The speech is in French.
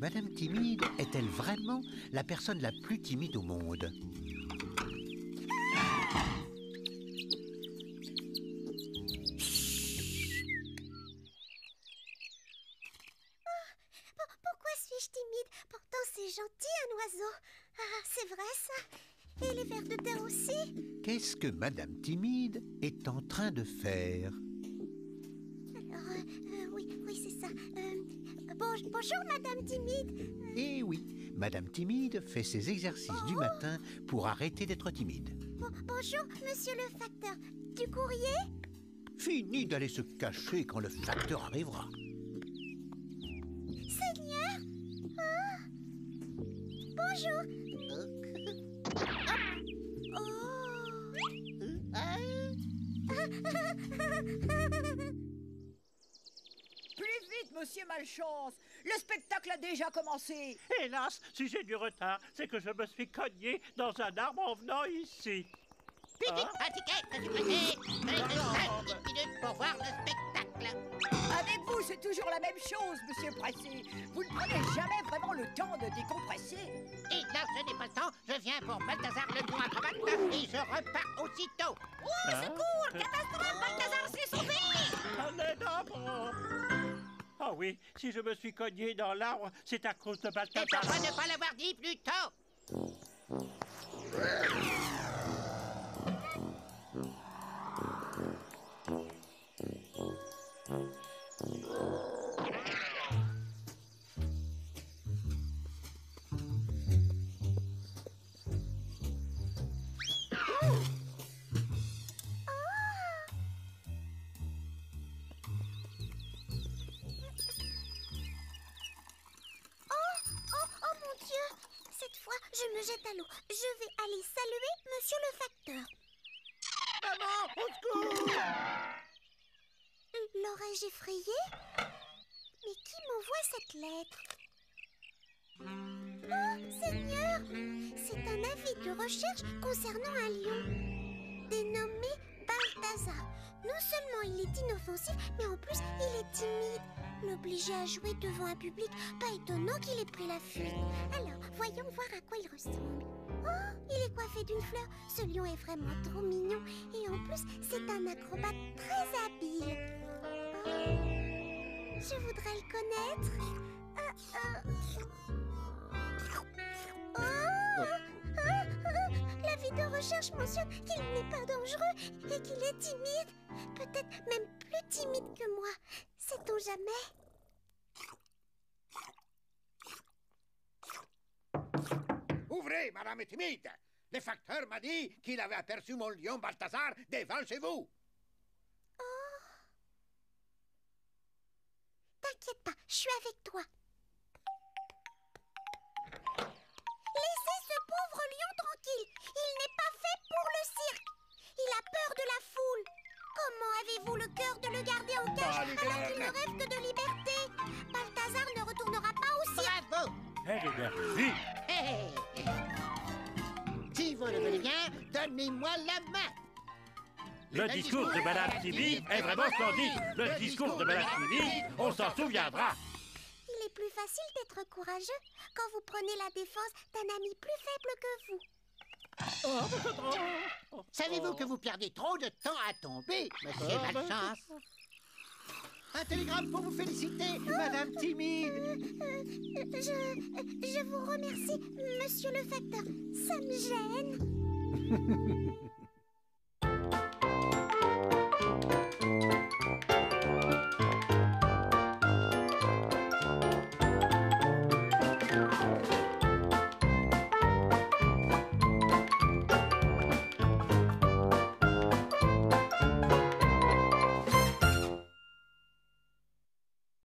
Madame Timide est-elle vraiment la personne la plus timide au monde? Pour- Pourquoi suis-je timide? Pourtant, c'est gentil, un oiseau. Ah, c'est vrai ça. Et les vers de terre aussi? Qu'est-ce que Madame Timide est en train de faire? Bonjour, Madame timide. Eh oui, Madame Timide fait ses exercices du matin pour arrêter d'être timide. Bon- bonjour, Monsieur le facteur. Du courrier Fini d'aller se cacher quand le facteur arrivera. Seigneur Ah Bonjour Plus vite, monsieur Malchance Le spectacle a déjà commencé. Hélas, si j'ai du retard, c'est que je me suis cogné dans un arbre en venant ici. Hein cinq mais- petites minutes pour voir le spectacle. Avec vous, c'est toujours la même chose, monsieur Pressé. Vous ne prenez jamais vraiment le temps de décompresser. Et là, je n'ai pas le temps. Je viens pour Balthazar le lion acrobate et je repars aussitôt. Hein? Catastrophe, Balthazar s'est sauvé. Allez d'abord Ah oui, si je me suis cogné dans l'arbre, c'est à cause de Balthazar. pourquoi ne pas l'avoir dit plus tôt me jette à l'eau. Je vais aller saluer Monsieur le facteur. Maman, au secours L'aurais-je effrayé Mais qui m'envoie cette lettre? Oh, Seigneur C'est un avis de recherche concernant un lion dénommé Balthazar. Non seulement il est inoffensif, mais en plus il est timide. L'obliger à jouer devant un public, pas étonnant qu'il ait pris la fuite. Alors, voyons voir à quoi il ressemble. Oh, il est coiffé d'une fleur. Ce lion est vraiment trop mignon. Et en plus, c'est un acrobate très habile. Oh, je voudrais le connaître. Euh, euh. Oh, ah, ah, La vie de recherche mentionne qu'il n'est pas dangereux et qu'il est timide. Peut-être même plus timide que moi. Sait-on jamais? Ouvrez, Madame est timide. Le facteur m'a dit qu'il avait aperçu mon lion Balthazar devant chez vous. T'inquiète pas, je suis avec toi. Laissez ce pauvre lion tranquille. Il n'est pas fait pour le cirque. Il a peur de la foule. Comment avez-vous le de le garder en cage alors qu'il ne rêve que de liberté Balthazar ne retournera pas au cirque. Bravo est merci. Hé, hé, hé. Si vous le voulez bien, donnez-moi la main Le discours de Madame Timide est vraiment splendide. Le discours de Madame Timide, on s'en souviendra. Il est plus facile d'être courageux quand vous prenez la défense d'un ami plus faible que vous. Savez-vous que vous perdez trop de temps à tomber, monsieur Ah, Malchance Un télégramme pour vous féliciter, Madame timide. Euh, je, je vous remercie, monsieur le facteur. Ça me gêne.